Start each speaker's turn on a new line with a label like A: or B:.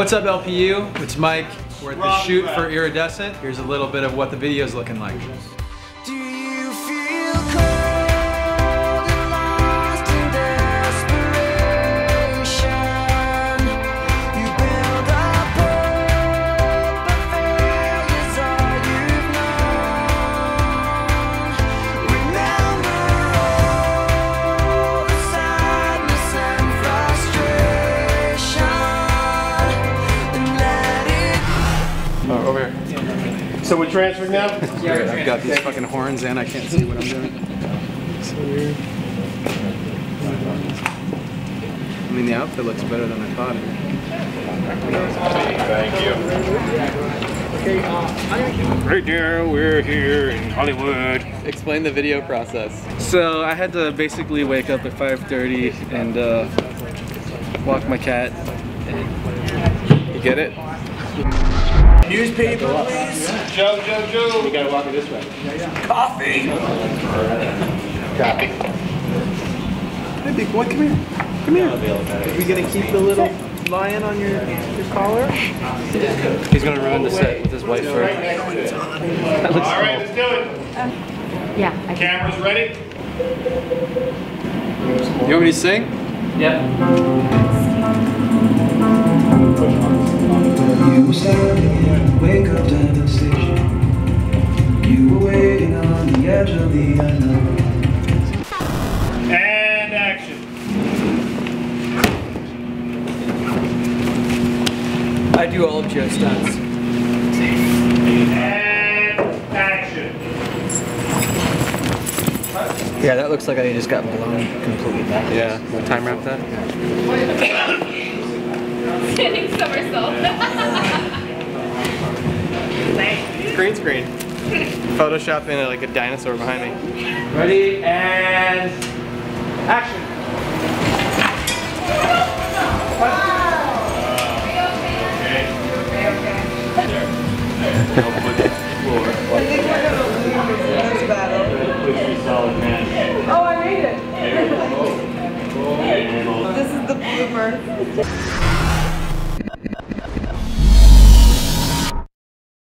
A: What's up LPU? It's Mike. We're at the shoot for Iridescent. Here's a little bit of what the video is looking like.
B: Oh, over here. So we're transferring now?
A: I've got these fucking horns and I can't see what I'm doing. So weird. I mean, the outfit looks better than I thought. Thank you.
B: Right now, we're here in Hollywood.
C: Explain the video process. So I had to basically wake up at 5:30 and uh, walk my cat. You get it?
D: Newspaper, please.
B: Joe, Joe, Joe. We gotta walk it this way.
D: Coffee. Coffee.
C: Hey, big boy, come here. Come here. Are we gonna keep the little lion on your, your collar? He's gonna ruin the set with his white fur. That looks
B: All right, let's do it.
E: Uh, yeah, I.
B: Cameras ready?
A: You want me to sing?
F: You edge of the unknown.
B: And action.
C: I do all of Joe's stunts.
B: And action.
C: Yeah, that looks like I just got blown completely back.
G: Yeah, time wrap that.
E: Standing somersault.
G: Green screen. Photoshopping like a dinosaur behind me.
B: Ready and action.
H: Oh, I made it. this is the blooper.